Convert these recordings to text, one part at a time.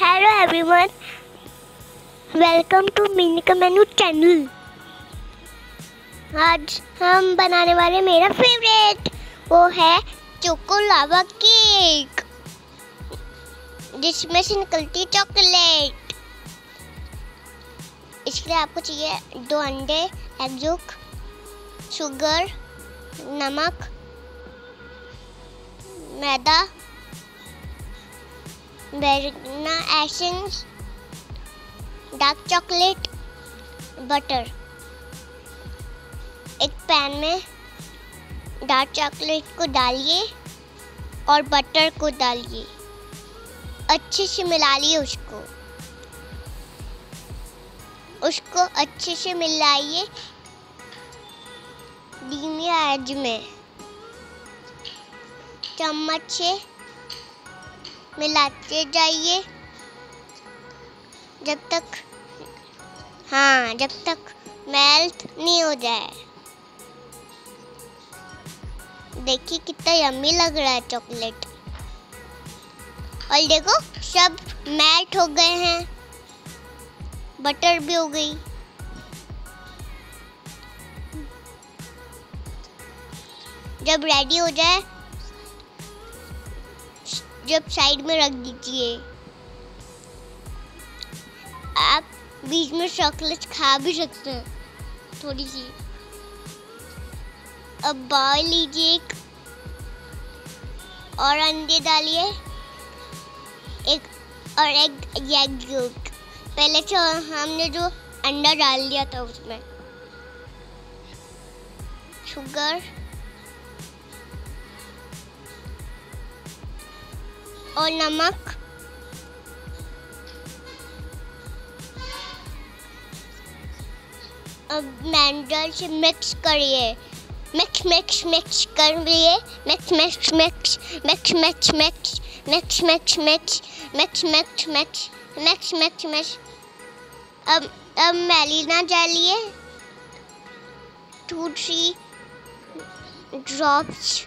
Hello everyone welcome to Mini Menu channel आज हम बनाने वाले मेरा फेवरेट वो है चोको लावा केक जिसमें से निकलती है चॉकलेट इसके लिए आपको चाहिए दो अंडे एग जोक शुगर नमक, मैदा वेरना एसेंस डार्क चॉकलेट बटर एक पैन में डार्क चॉकलेट को डालिए और बटर को डालिए। अच्छे से मिला लिए उसको। उसको अच्छे से मिलाइए धीमी आँच में। चम्मच से मिलाते जाइए। जब तक हाँ जब तक मेल्ट नहीं हो जाए। देखिए कितना यम्मी लग रहा है चॉकलेट और देखो, सब मेल्ट हो गए हैं। बटर भी हो गई। जब रेडी हो जाए जब साइड में रख दीजिए। आप बीच में चॉकलेट खा भी सकते हैं थोड़ी सी अब बॉयल लीजिए एक, और अंडे डालिए। एक, और एक एग पहले तो हमने जो अंडा डाल दिया था उसमें। शुगर और नमक अब मैंडल से मिक्स करिए मिक्स मिक्स मिक्स कर लिए mix mix mix mix mix mix mix mix mix mix mix mix mix mix mix अब अब मैलिना डालिए टू थ्री ड्रॉप्स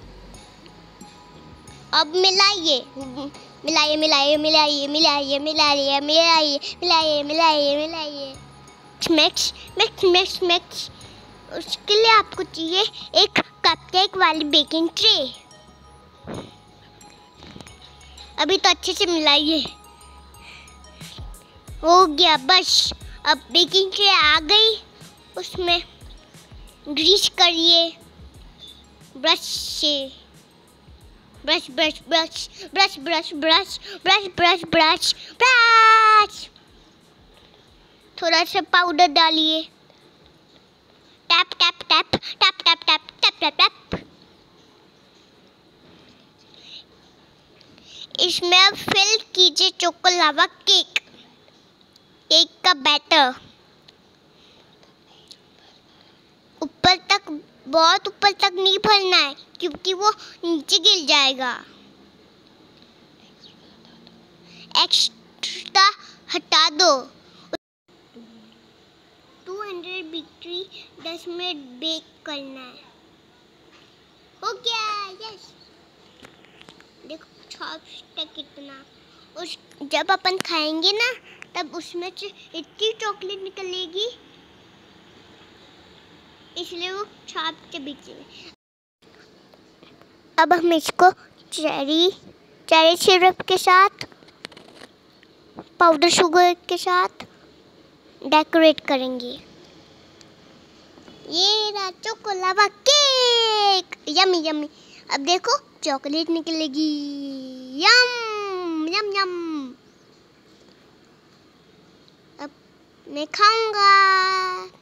अब मिलाइए। मिलाइए मिलाइए मिलाइए मिलाइए मिलाइए मिलाइए मिलाइए मिलाइए मिलाइए। मिक्स मिक्स मिक्स मिक्स उसके लिए आपको चाहिए एक कपकेक वाली बेकिंग ट्रे अभी तो अच्छे से मिलाइए। हो गया, बस। अब बेकिंग ट्रे आ गई। उसमें ग्रीस करिए। ब्रश से। Brush brush brush brush brush brush brush brush brush brush थोड़ा सा पाउडर डालिए। Tap tap tap tap tap tap tap tap tap इसमें फिल कीजिए चोको लावा केक केक का बैटर ऊपर तक बहुत ऊपर तक नहीं भरना है, क्योंकि वो नीचे गिर जाएगा। एक्स्ट्रा हटा दो। 200 बिक्री दस मिनट बेक करना है। हो गया यस देखो तक कितना। उस, जब अपन खाएँगे ना, तब उसमें से इतनी चॉकलेट निकलेगी। इसलिए वो छाप के में अब हम इसको चेरी चेरी सिरप के साथ, पाउडर शुगर के साथ डेकोरेट करेंगे। ये को केक। यमी यमी अब देखो, चॉकलेट निकलेगी। यम यम यम। अब मैं खाऊँगा।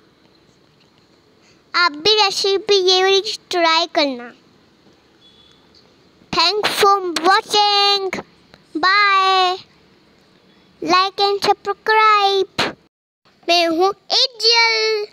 आप भी रेसिपी ये वाली ट्राई करना। Thanks for watching bye like and subscribe मैं हूँ एजल